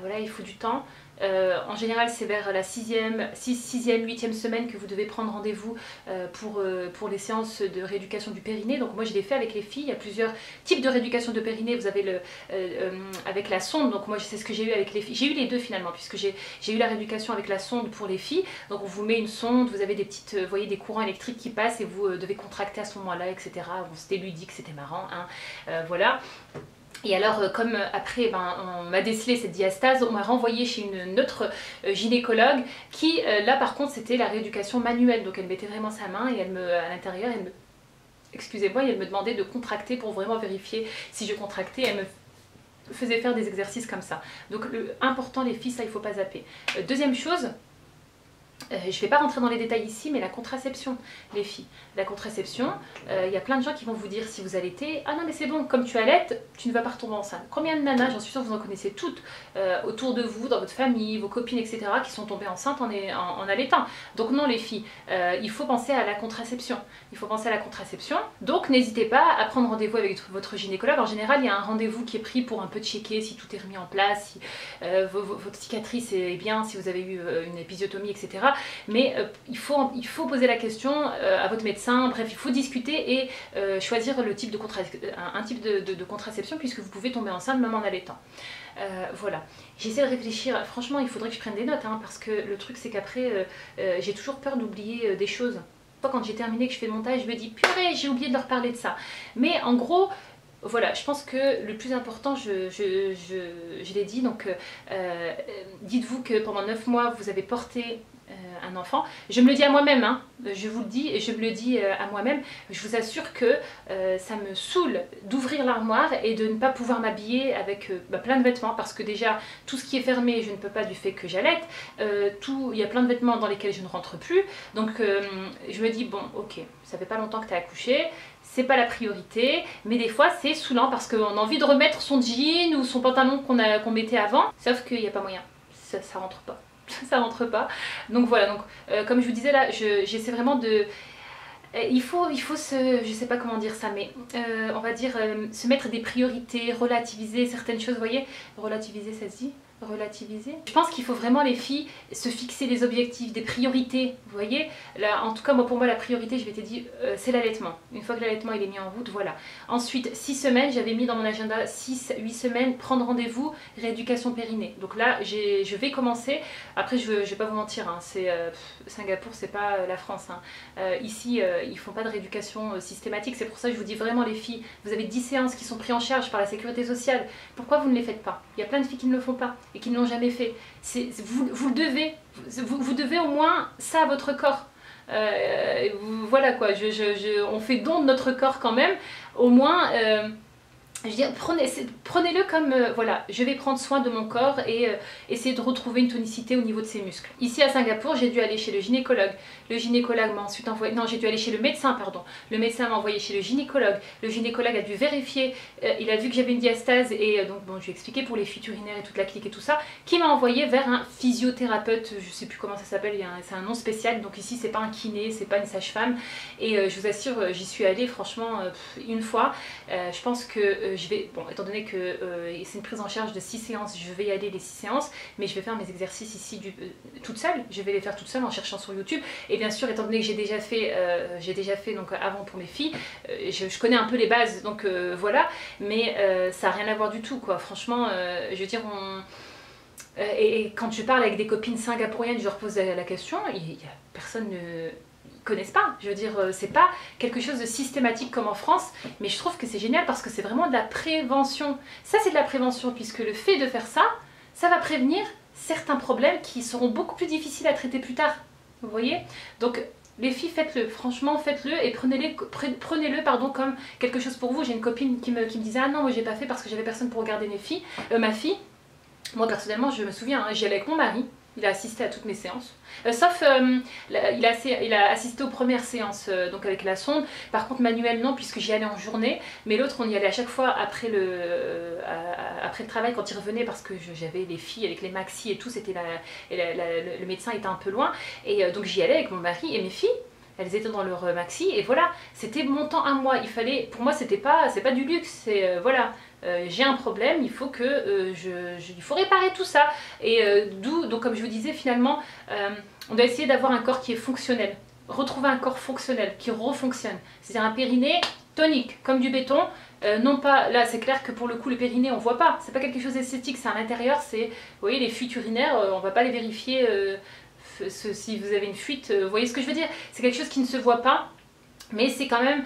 voilà, il faut du temps. Euh, en général, c'est vers la 6e, 6, 6e, 8e semaine que vous devez prendre rendez-vous euh, pour, euh, pour les séances de rééducation du périnée. Donc moi, je l'ai fait avec les filles. Il y a plusieurs types de rééducation de périnée. Vous avez le, avec la sonde. Donc moi, c'est ce que j'ai eu avec les filles. J'ai eu les deux finalement, puisque j'ai eu la rééducation avec la sonde pour les filles. Donc on vous met une sonde, vous avez des petites, vous voyez, des courants électriques qui passent et vous devez contracter à ce moment-là, etc. Bon, c'était ludique, c'était marrant. Hein. voilà. Et alors, euh, comme euh, après, ben, on m'a décelé cette diastase, on m'a renvoyé chez une, autre euh, gynécologue qui, là par contre, c'était la rééducation manuelle. Donc elle mettait vraiment sa main et elle me, à l'intérieur, elle me, excusez-moi, elle me demandait de contracter pour vraiment vérifier si je contractais. Elle me faisait faire des exercices comme ça. Donc important, les filles, ça il faut pas zapper. deuxième chose, euh, je ne vais pas rentrer dans les détails ici, mais la contraception, les filles. La contraception, euh, il y a plein de gens qui vont vous dire si vous allaitez, ah non mais c'est bon, comme tu allaites, tu ne vas pas retomber enceinte. Combien de nanas, j'en suis sûre que vous en connaissez toutes, euh, autour de vous, dans votre famille, vos copines, etc., qui sont tombées enceintes en, en, allaitant. Donc non les filles, il faut penser à la contraception. Il faut penser à la contraception. Donc n'hésitez pas à prendre rendez-vous avec votre gynécologue. En général, il y a un rendez-vous qui est pris pour un peu checker si tout est remis en place, si votre cicatrice est bien, si vous avez eu une épisiotomie, etc mais euh, il, faut, il faut poser la question euh, à votre médecin, bref, il faut discuter et euh, choisir type de un, type de, contraception puisque vous pouvez tomber enceinte même en allaitant. voilà, j'essaie de réfléchir, franchement il faudrait que je prenne des notes hein, parce que le truc c'est qu'après j'ai toujours peur d'oublier des choses. Quand j'ai terminé, que je fais le montage, je me dis purée, j'ai oublié de leur parler de ça. Mais en gros, voilà, je pense que le plus important, je, l'ai dit, donc dites-vous que pendant 9 mois, vous avez porté un enfant. Je me le dis à moi-même, hein. je vous le dis et je me le dis euh, à moi-même. Je vous assure que euh, ça me saoule d'ouvrir l'armoire et de ne pas pouvoir m'habiller avec bah, plein de vêtements parce que déjà tout ce qui est fermé, je ne peux pas du fait que j'allaite. il y a plein de vêtements dans lesquels je ne rentre plus. Donc je me dis bon, ok, ça fait pas longtemps que tu as accouché, c'est pas la priorité, mais des fois c'est saoulant parce qu'on a envie de remettre son jean ou son pantalon qu'on mettait avant, sauf qu'il n'y a pas moyen, ça, ça rentre pas. Ça rentre pas. Donc voilà, donc euh, comme je vous disais là, j'essaie vraiment de... Euh, il faut, il faut se, je sais pas comment dire ça, mais euh, on va dire se mettre des priorités, relativiser certaines choses, vous voyez? Relativiser, ça se dit relativiser. Je pense qu'il faut vraiment les filles se fixer des objectifs, des priorités. Vous voyez En tout cas, moi pour moi la priorité, je m'étais dit, euh, c'est l'allaitement. Une fois que l'allaitement est mis en route, voilà. Ensuite, 6 semaines, j'avais mis dans mon agenda 6-8 semaines, prendre rendez-vous, rééducation périnée. Donc là, je vais commencer. Après, je ne vais pas vous mentir, hein, c'est euh, Singapour, c'est pas euh, la France. Hein. ici, ils font pas de rééducation systématique. C'est pour ça que je vous dis vraiment les filles, vous avez 10 séances qui sont prises en charge par la sécurité sociale. Pourquoi vous ne les faites pas? Il y a plein de filles qui ne le font pas et qui ne l'ont jamais fait. Vous, vous devez, vous, devez au moins ça à votre corps. Euh, voilà quoi, on fait don de notre corps quand même, au moins... Euh, je prenez, prenez-le comme, euh, voilà, je vais prendre soin de mon corps et euh, essayer de retrouver une tonicité au niveau de ses muscles. Ici à Singapour, j'ai dû aller chez le gynécologue. Le gynécologue m'a ensuite envoyé, non, j'ai dû aller chez le médecin, pardon. Le médecin m'a envoyé chez le gynécologue. Le gynécologue a dû vérifier, euh, il a vu que j'avais une diastase et donc, bon, je lui ai expliqué pour les fuites et toute la clique et tout ça, qui m'a envoyé vers un physiothérapeute, je sais plus comment ça s'appelle, c'est un nom spécial, donc ici c'est pas un kiné, c'est pas une sage-femme. Et je vous assure, j'y suis allée franchement une fois. je pense que euh, étant donné que euh, c'est une prise en charge de 6 séances, je vais y aller les 6 séances, mais je vais faire mes exercices ici du, euh, toute seule. Je vais les faire toute seule en cherchant sur YouTube. Et bien sûr, étant donné que j'ai déjà fait, j'ai déjà fait donc avant pour mes filles, je, connais un peu les bases, donc voilà. Mais ça n'a rien à voir du tout, quoi. Franchement, je veux dire, on et, quand je parle avec des copines singapouriennes, je leur pose la question, il y a personne ne connaissent pas. Je veux dire, euh, c'est pas quelque chose de systématique comme en France, mais je trouve que c'est génial parce que c'est vraiment de la prévention. Ça, c'est de la prévention, puisque le fait de faire ça, ça va prévenir certains problèmes qui seront beaucoup plus difficiles à traiter plus tard. Vous voyez? Donc, les filles, faites-le, franchement, faites-le et prenez-le prenez pardon, comme quelque chose pour vous. J'ai une copine qui me, disait Ah non, moi j'ai pas fait parce que j'avais personne pour regarder mes filles, euh, ma fille. Moi personnellement, je me souviens, hein, j'y allais avec mon mari, il a assisté à toutes mes séances. Euh, sauf, euh, il, a, assisté aux premières séances euh, donc avec la sonde. Par contre, manuel, non, puisque j'y allais en journée. Mais l'autre, on y allait à chaque fois après le, après le travail, quand il revenait, parce que j'avais les filles avec les maxi et tout. C'était le médecin était un peu loin. Et donc, j'y allais avec mon mari et mes filles elles étaient dans leur maxi et voilà c'était mon temps à moi il fallait pour moi c'était pas c'est pas du luxe c'est voilà euh, j'ai un problème, il faut que euh, je, il faut réparer tout ça. Et euh, d'où, donc comme je vous disais, finalement, on doit essayer d'avoir un corps qui est fonctionnel. Retrouver un corps fonctionnel, qui refonctionne. C'est-à-dire un périnée tonique, comme du béton. non pas, là c'est clair que pour le coup le périnée on voit pas, c'est pas quelque chose d'esthétique, c'est à l'intérieur, c'est, vous voyez les fuites urinaires, on va pas les vérifier si vous avez une fuite, vous voyez ce que je veux dire? C'est quelque chose qui ne se voit pas, mais c'est quand même,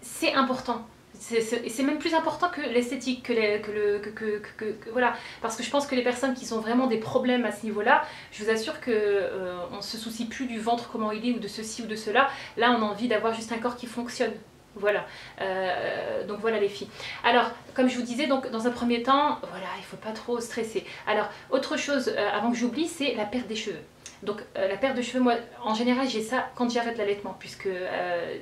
c'est important c'est même plus important que l'esthétique, que, le, que, voilà, parce que je pense que les personnes qui ont vraiment des problèmes à ce niveau-là, je vous assure que euh, se soucie plus du ventre comment il est ou de ceci ou de cela. Là, on a envie d'avoir juste un corps qui fonctionne. Voilà, euh, donc voilà les filles. Alors, comme je vous disais, donc dans un premier temps, voilà, il faut pas trop stresser. Alors, autre chose, euh, avant que j'oublie, c'est la perte des cheveux. Donc, la perte de cheveux, moi, en général, j'ai ça quand j'arrête l'allaitement, puisque euh,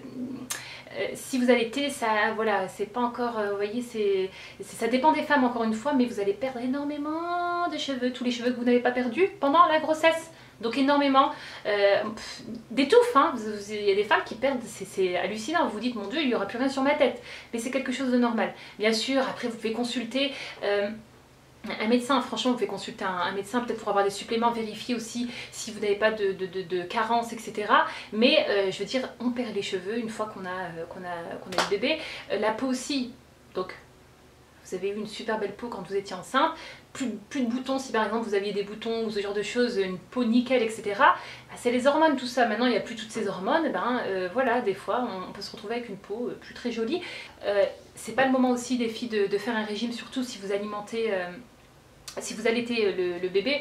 si vous allaitez, ça, voilà, c'est pas encore, euh, voyez, c'est, ça dépend des femmes encore une fois, mais vous allez perdre énormément de cheveux, tous les cheveux que vous n'avez pas perdus pendant la grossesse. Donc énormément, euh, hein. il y a des femmes qui perdent, c'est hallucinant, vous vous dites mon dieu il n'y aura plus rien sur ma tête, mais c'est quelque chose de normal. Bien sûr, après vous pouvez consulter, un médecin, franchement, vous pouvez consulter un, médecin peut-être pour avoir des suppléments, vérifier aussi si vous n'avez pas de, de, carence, etc. Mais euh, je veux dire, on perd les cheveux une fois qu'on a, euh, qu'on a, qu'on a le bébé. Euh, la peau aussi, donc vous avez eu une super belle peau quand vous étiez enceinte, plus, de boutons si par exemple vous aviez des boutons ou ce genre de choses, une peau nickel, etc. Bah, c'est les hormones tout ça, maintenant il n'y a plus toutes ces hormones, ben voilà, des fois on, peut se retrouver avec une peau plus très jolie. c'est pas le moment aussi des filles de, de, faire un régime, surtout si vous alimentez si vous allaitez le, le bébé,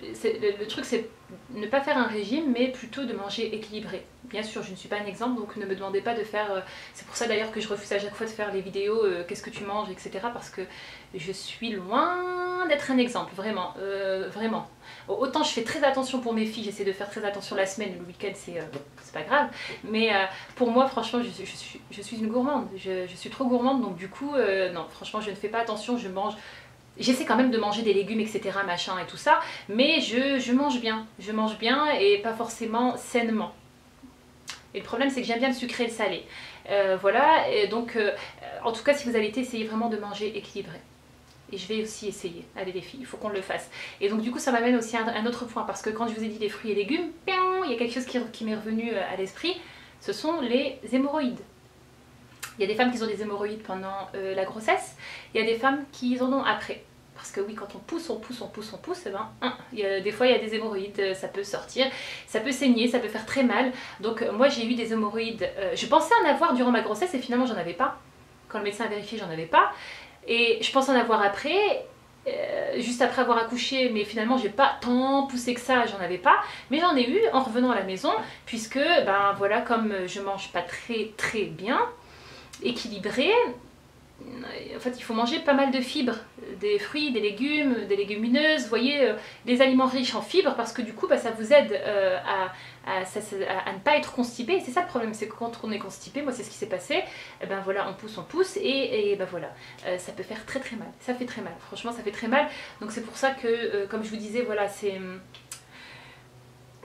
le, truc c'est ne pas faire un régime mais plutôt de manger équilibré. Bien sûr je ne suis pas un exemple donc ne me demandez pas de faire, euh, c'est pour ça d'ailleurs que je refuse à chaque fois de faire les vidéos euh, qu'est-ce que tu manges etc parce que je suis loin d'être un exemple vraiment, euh, vraiment. Autant je fais très attention pour mes filles, j'essaie de faire très attention la semaine, le week-end c'est pas grave mais pour moi franchement je, suis, je suis, une gourmande, je, je, suis trop gourmande donc du coup non franchement je ne fais pas attention, je mange J'essaie quand même de manger des légumes, etc., machin et tout ça, mais je, mange bien, je mange bien et pas forcément sainement. Et le problème, c'est que j'aime bien le sucré et le salé. Euh, voilà, donc, euh, en tout cas, si vous allez essayer vraiment de manger équilibré. Et je vais aussi essayer. Allez les filles, il faut qu'on le fasse. Et donc du coup ça m'amène aussi à un autre point parce que quand je vous ai dit les fruits et légumes, il y a quelque chose qui, qui m'est revenu euh, à l'esprit, ce sont les hémorroïdes. Il y a des femmes qui ont des hémorroïdes pendant euh, la grossesse, il y a des femmes qui en ont après. Parce que oui, quand on pousse, on pousse, on pousse, on pousse, eh ben, des fois il y a des hémorroïdes, euh, ça peut sortir, ça peut saigner, ça peut faire très mal. Donc moi j'ai eu des hémorroïdes, je pensais en avoir durant ma grossesse et finalement j'en avais pas. Quand le médecin a vérifié, j'en avais pas. Et je pense en avoir après, euh, juste après avoir accouché, mais finalement j'ai pas tant poussé que ça, j'en avais pas, mais j'en ai eu en revenant à la maison, puisque ben voilà, comme je mange pas très très bien, équilibré, en fait il faut manger pas mal de fibres, des fruits, des légumes, des légumineuses, voyez, euh, des aliments riches en fibres, parce que du coup bah, ça vous aide euh, à ne pas être constipé. C'est ça le problème, c'est que quand on est constipé, moi c'est ce qui s'est passé, eh ben voilà, on pousse, on pousse, et, ben voilà, euh, ça peut faire très très mal. Ça fait très mal, franchement ça fait très mal. Donc c'est pour ça que, euh, comme je vous disais, voilà, c'est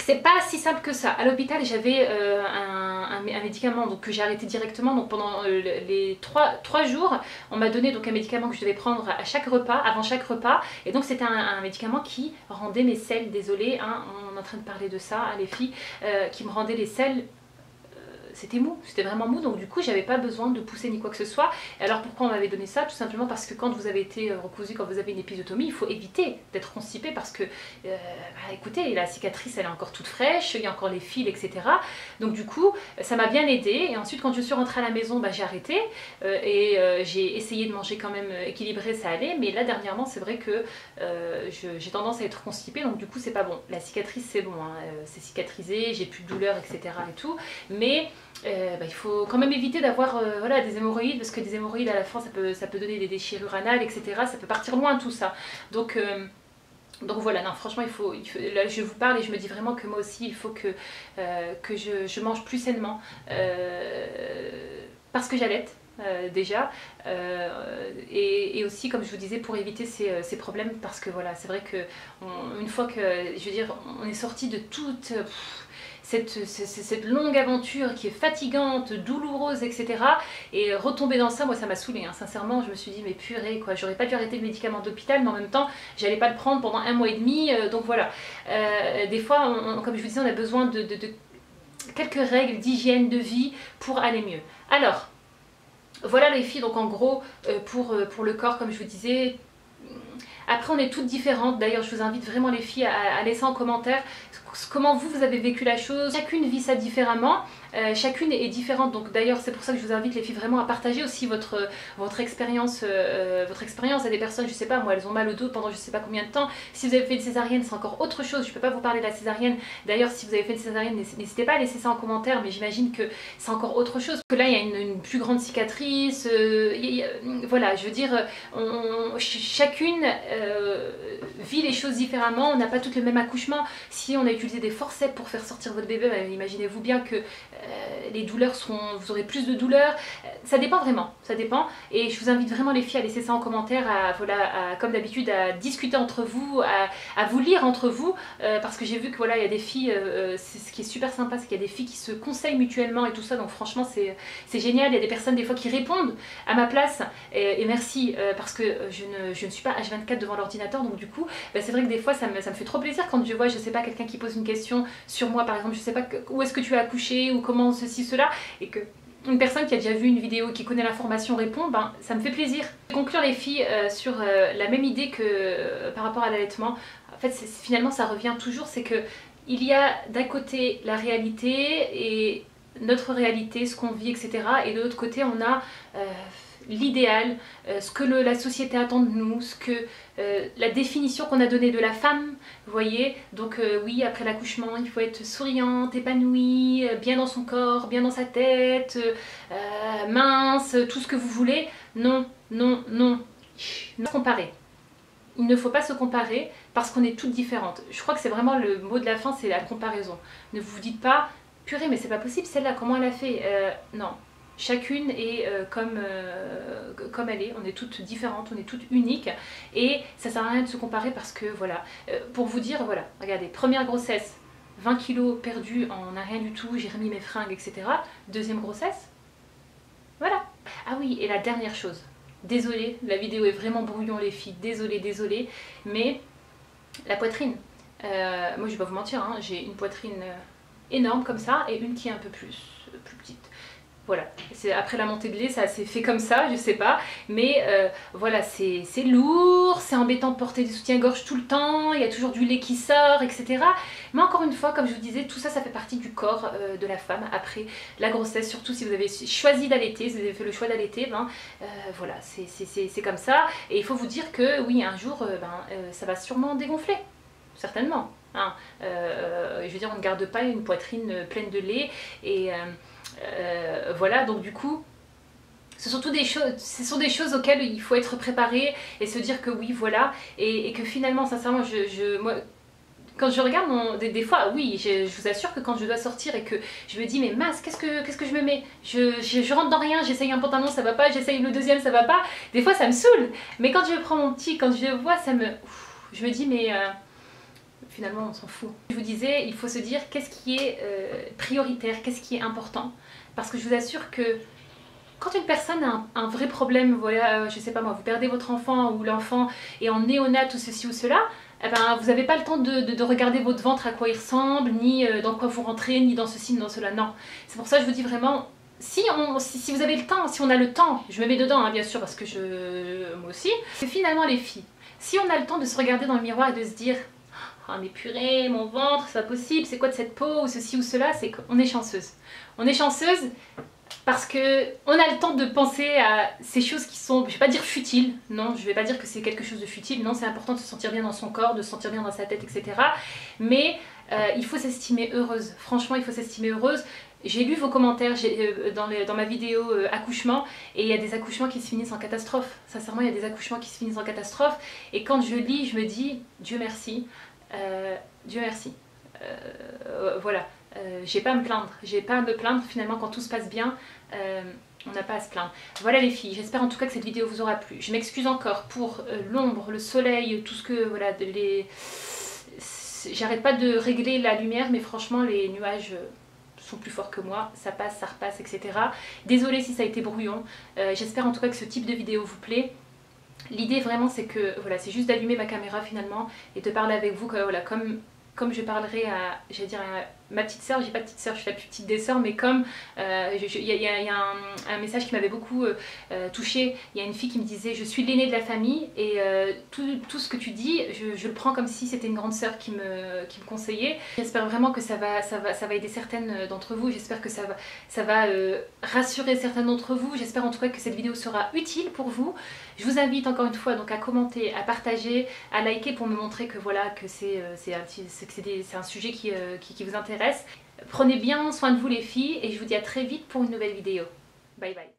c'est pas si simple que ça. À l'hôpital, j'avais euh, un, médicament que j'ai arrêté directement. Donc pendant euh, les 3, jours, on m'a donné donc un médicament que je devais prendre à chaque repas, avant chaque repas. Et donc c'était un, médicament qui rendait mes selles, désolé, hein, on est en train de parler de ça, hein, les filles, euh, qui me rendait les selles c'était mou, c'était vraiment mou, donc du coup j'avais pas besoin de pousser ni quoi que ce soit. Et alors pourquoi on m'avait donné ça? Tout simplement parce que quand vous avez été euh, recousu, quand vous avez une épisotomie, il faut éviter d'être constipé parce que, euh, bah, écoutez, la cicatrice elle est encore toute fraîche, il y a encore les fils, etc. Donc du coup, ça m'a bien aidé. Et ensuite quand je suis rentrée à la maison, bah, j'ai arrêté euh, et j'ai essayé de manger quand même équilibré, ça allait. Mais là dernièrement, c'est vrai que j'ai tendance à être constipée, donc du coup c'est pas bon. La cicatrice c'est bon, hein, c'est cicatrisé, j'ai plus de douleur, etc. et tout. Mais euh, bah, il faut quand même éviter d'avoir euh, voilà, des hémorroïdes parce que des hémorroïdes à la fin ça peut, ça peut donner des déchirures anales etc ça peut partir loin tout ça. Donc euh, donc voilà, non, franchement, il faut, là, je vous parle et je me dis vraiment que moi aussi, il faut que, que je, mange plus sainement parce que j'allaite. déjà. Et, aussi comme je vous disais pour éviter ces, problèmes parce que voilà c'est vrai que une fois que je veux dire on est sorti de toute cette, longue aventure qui est fatigante, douloureuse, etc. Et retomber dans ça, moi ça m'a saoulé. Hein. Sincèrement, je me suis dit, mais purée, quoi, j'aurais pas dû arrêter le médicament d'hôpital, mais en même temps, j'allais pas le prendre pendant un mois et demi. Euh, donc voilà. Euh, des fois, comme je vous disais, on a besoin de, quelques règles d'hygiène de vie pour aller mieux. Alors, voilà les filles, donc en gros, euh, pour, pour le corps, comme je vous disais, après, on est toutes différentes. D'ailleurs, je vous invite vraiment les filles à, laisser en commentaire comment vous, vous avez vécu la chose. Chacune vit ça différemment. Euh, chacune est différente, donc d'ailleurs c'est pour ça que je vous invite les filles vraiment à partager aussi votre, expérience euh, votre expérience à des personnes, je sais pas moi, elles ont mal au dos pendant je sais pas combien de temps. Si vous avez fait une césarienne, c'est encore autre chose, je peux pas vous parler de la césarienne. D'ailleurs si vous avez fait une césarienne, n'hésitez pas à laisser ça en commentaire, mais j'imagine que c'est encore autre chose. Que là il y a une, plus grande cicatrice, euh, voilà, je veux dire, chacune vit les choses différemment, on n'a pas toutes le même accouchement. Si on a utilisé des forceps pour faire sortir votre bébé, imaginez-vous bien que euh, les douleurs seront, vous aurez plus de douleurs, euh, ça dépend vraiment, ça dépend. Et je vous invite vraiment les filles à laisser ça en commentaire, à, voilà, comme d'habitude à discuter entre vous, à, vous lire entre vous, euh, parce que j'ai vu que voilà, il y a des filles, ce qui est super sympa, c'est qu'il y a des filles qui se conseillent mutuellement et tout ça, donc franchement c'est génial, il y a des personnes des fois qui répondent à ma place, et, merci, parce que je ne, je ne, suis pas H24 devant l'ordinateur, donc du coup, bah, c'est vrai que des fois ça me, ça me, fait trop plaisir quand je vois, je sais pas, quelqu'un qui pose une question sur moi par exemple, je sais pas où est-ce que tu as accouché ou comment ceci, cela, et que une personne qui a déjà vu une vidéo, qui connaît l'information répond, ben ça me fait plaisir. Conclure les filles euh, sur euh, la même idée que euh, par rapport à l'allaitement, en fait finalement ça revient toujours, c'est que il y a d'un côté la réalité et notre réalité, ce qu'on vit, etc. Et de l'autre côté on a l'idéal, euh, ce que la société attend de nous, ce que euh, la définition qu'on a donnée de la femme, vous voyez. Donc euh, oui, après l'accouchement, il faut être souriante, épanouie, bien dans son corps, bien dans sa tête, mince, tout ce que vous voulez. Non, non, non. Non comparer. Il ne faut pas se comparer parce qu'on est toutes différentes. Je crois que c'est vraiment le mot de la fin, c'est la comparaison. Ne vous dites pas, purée, mais c'est pas possible celle-là, comment elle a fait? Non, Chacune est euh, comme, euh, comme elle est, on est toutes différentes, on est toutes uniques et ça sert à rien de se comparer parce que voilà, euh, pour vous dire, voilà, regardez, première grossesse, 20 kilos perdus en rien du tout, j'ai remis mes fringues, etc. Deuxième grossesse, voilà. Ah oui, et la dernière chose, Désolée, la vidéo est vraiment brouillon les filles, désolée, désolée. Mais la poitrine, moi je vais pas vous mentir, hein, j'ai une poitrine énorme comme ça et une qui est un peu plus, plus petite. Voilà, après la montée de lait, ça s'est fait comme ça, je sais pas. Mais euh, voilà, c'est lourd, c'est embêtant de porter des soutiens-gorge tout le temps, il y a toujours du lait qui sort, etc. Mais encore une fois, comme je vous disais, tout ça, ça fait partie du corps euh, de la femme après la grossesse. Surtout si vous avez choisi d'allaiter, si vous avez fait le choix d'allaiter, ben euh, voilà, c'est comme ça. Et il faut vous dire que oui, un jour, ben, ça va sûrement dégonfler, certainement. Hein. je veux dire, on ne garde pas une poitrine pleine de lait et euh, voilà, donc du coup, ce sont, des choses, ce sont des choses auxquelles il faut être préparé et se dire que oui, voilà, et, que finalement, sincèrement, je, moi, quand je regarde des, fois, oui, je, vous assure que quand je dois sortir et que je me dis mais mince, qu'est-ce que, que je me mets? Je, je, rentre dans rien, j'essaye un pantalon, ça va pas, j'essaye le deuxième, ça va pas. Des fois, ça me saoule. Mais quand je prends mon petit, quand je le vois, ça me... je me dis mais... Euh, finalement on s'en fout. Je vous disais, il faut se dire qu'est-ce qui est euh, prioritaire, qu'est-ce qui est important. Parce que je vous assure que quand une personne a un, vrai problème, voilà, euh, je sais pas moi, vous perdez votre enfant ou l'enfant est en néonat ou ceci ou cela, eh ben, vous n'avez pas le temps de, regarder votre ventre à quoi il ressemble, ni euh, dans quoi vous rentrez, ni dans ceci, ni dans cela, non. C'est pour ça que je vous dis vraiment, si, on, si, vous avez le temps, si on a le temps, je me mets dedans hein, bien sûr parce que je, moi aussi, c'est finalement les filles, si on a le temps de se regarder dans le miroir et de se dire mais purée, mon ventre, c'est pas possible, c'est quoi de cette peau, ou ceci ou cela, c'est qu'on est chanceuse. On est chanceuse parce que on a le temps de penser à ces choses qui sont, je vais pas dire futiles, non, je vais pas dire que c'est quelque chose de futile, non, c'est important de se sentir bien dans son corps, de se sentir bien dans sa tête, etc. Mais euh, il faut s'estimer heureuse, franchement, il faut s'estimer heureuse. J'ai lu vos commentaires euh, dans, dans, ma vidéo euh, accouchement et il y a des accouchements qui se finissent en catastrophe. Sincèrement, il y a des accouchements qui se finissent en catastrophe et quand je lis, je me dis, Dieu merci, euh, Dieu merci. Euh, voilà, euh, j'ai pas à me plaindre, j'ai pas à me plaindre finalement quand tout se passe bien. on n'a pas à se plaindre. Voilà les filles, j'espère en tout cas que cette vidéo vous aura plu. Je m'excuse encore pour l'ombre, le soleil, tout ce que... Voilà, les... J'arrête pas de régler la lumière, mais franchement les nuages sont plus forts que moi, ça passe, ça repasse, etc. Désolée si ça a été brouillon, j'espère en tout cas que ce type de vidéo vous plaît. L'idée vraiment c'est que voilà c'est juste d'allumer ma caméra finalement et de parler avec vous voilà, comme, comme je parlerai à, dire ma petite sœur, j'ai pas de petite sœur, je suis la plus petite des sœurs, mais comme euh, il y, a, un, message qui m'avait beaucoup euh, euh, touchée, il y a une fille qui me disait je suis l'aînée de la famille et tout, tout, ce que tu dis, je, le prends comme si c'était une grande sœur qui me, qui me conseillait. J'espère vraiment que ça va, ça, va, ça va aider certaines d'entre vous, j'espère que ça va, ça va rassurer certaines d'entre vous, j'espère en tout cas que cette vidéo sera utile pour vous. Je vous invite encore une fois donc à commenter, à partager, à liker pour me montrer que voilà que c'est un, un sujet qui, qui vous intéresse Prenez bien soin de vous les filles et je vous dis à très vite pour une nouvelle vidéo. Bye bye.